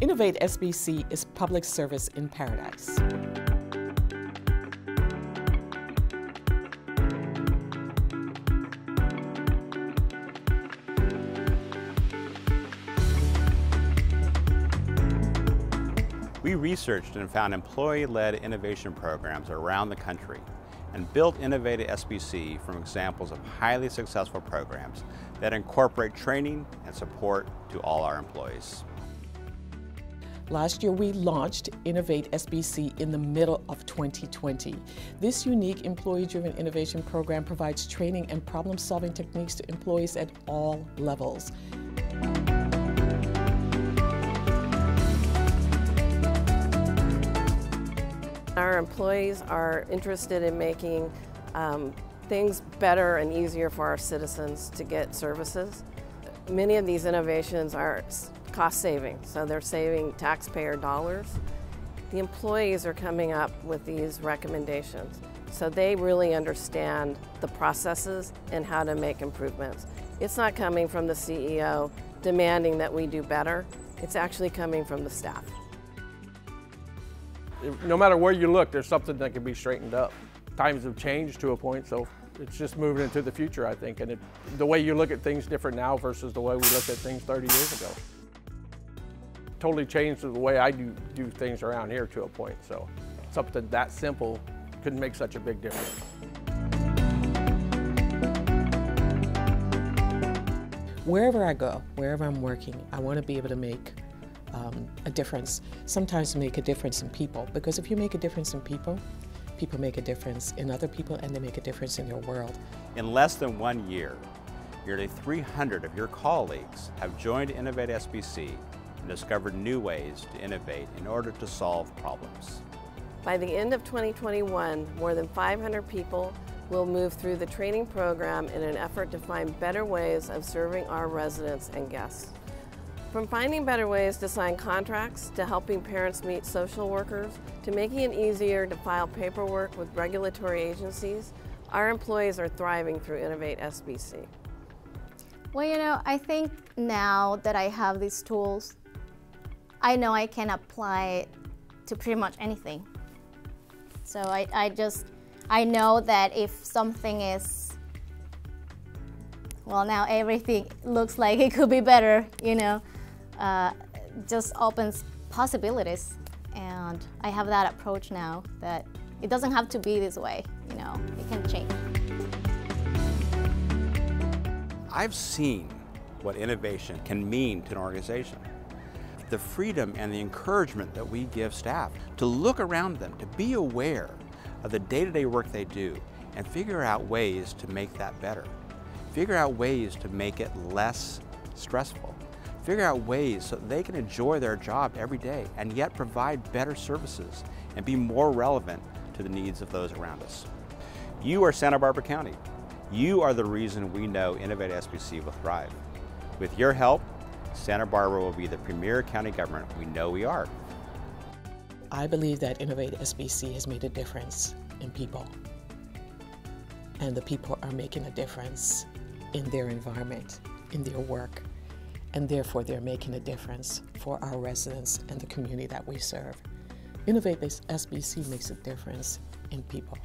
Innovate SBC is public service in paradise. We researched and found employee-led innovation programs around the country and built Innovate SBC from examples of highly successful programs that incorporate training and support to all our employees. Last year, we launched Innovate SBC in the middle of 2020. This unique employee-driven innovation program provides training and problem-solving techniques to employees at all levels. Our employees are interested in making um, things better and easier for our citizens to get services. Many of these innovations are cost saving, so they're saving taxpayer dollars. The employees are coming up with these recommendations, so they really understand the processes and how to make improvements. It's not coming from the CEO demanding that we do better, it's actually coming from the staff no matter where you look, there's something that can be straightened up. Times have changed to a point, so it's just moving into the future, I think. And it, the way you look at things different now versus the way we looked at things 30 years ago. Totally changed the way I do, do things around here to a point. So something that simple could make such a big difference. Wherever I go, wherever I'm working, I want to be able to make um, a difference, sometimes make a difference in people. Because if you make a difference in people, people make a difference in other people and they make a difference in your world. In less than one year, nearly 300 of your colleagues have joined Innovate SBC and discovered new ways to innovate in order to solve problems. By the end of 2021, more than 500 people will move through the training program in an effort to find better ways of serving our residents and guests. From finding better ways to sign contracts, to helping parents meet social workers, to making it easier to file paperwork with regulatory agencies, our employees are thriving through Innovate SBC. Well, you know, I think now that I have these tools, I know I can apply to pretty much anything. So I, I just, I know that if something is, well, now everything looks like it could be better, you know, uh, just opens possibilities. And I have that approach now that it doesn't have to be this way, you know, it can change. I've seen what innovation can mean to an organization. The freedom and the encouragement that we give staff to look around them, to be aware of the day-to-day -day work they do and figure out ways to make that better. Figure out ways to make it less stressful figure out ways so they can enjoy their job every day and yet provide better services and be more relevant to the needs of those around us. You are Santa Barbara County. You are the reason we know Innovate SBC will thrive. With your help, Santa Barbara will be the premier county government we know we are. I believe that Innovate SBC has made a difference in people. And the people are making a difference in their environment, in their work, and therefore they're making a difference for our residents and the community that we serve. Innovate SBC makes a difference in people.